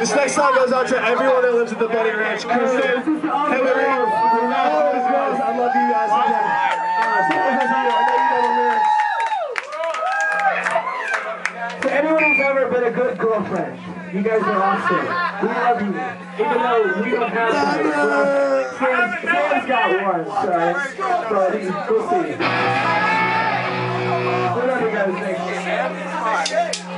This next song goes out to everyone that lives at the Bunny Ranch. Kristen, Hillary, all those girls. I love you guys. again. So those of you, I know you know the lyrics. To anyone who's ever been a good girlfriend, you guys are awesome. We love you, even though we don't have one. Well, Sam's, Sam's got one, so, he- we'll see. We love you guys. Thanks.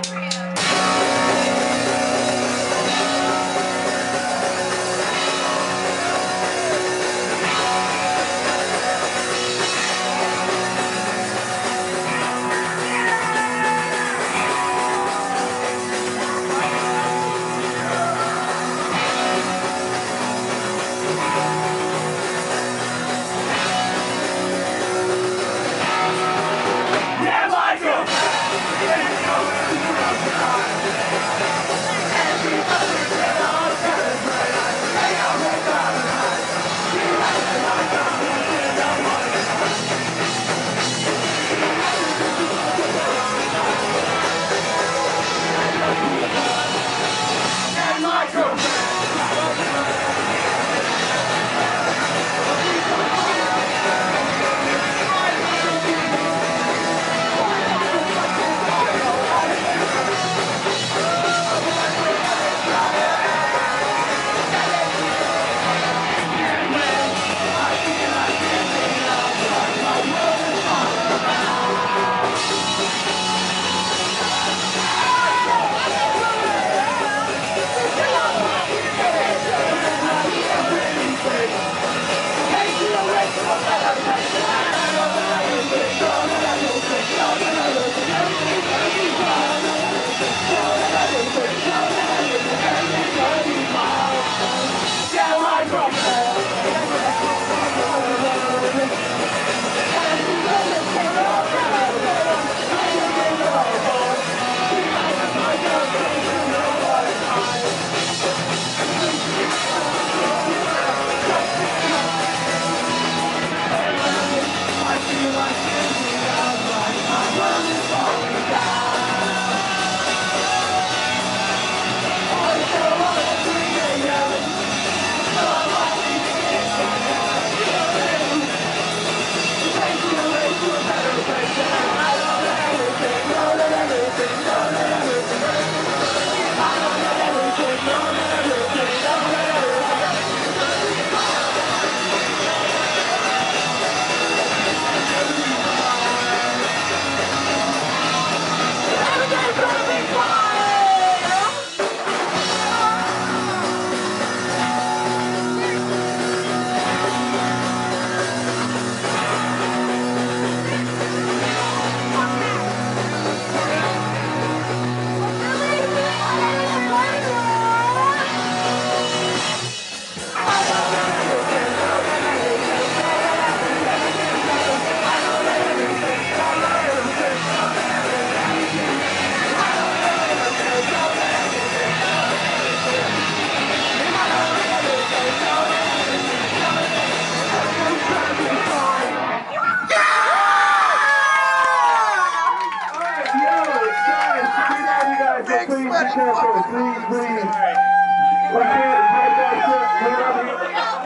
please, please. Right. Let's hear it.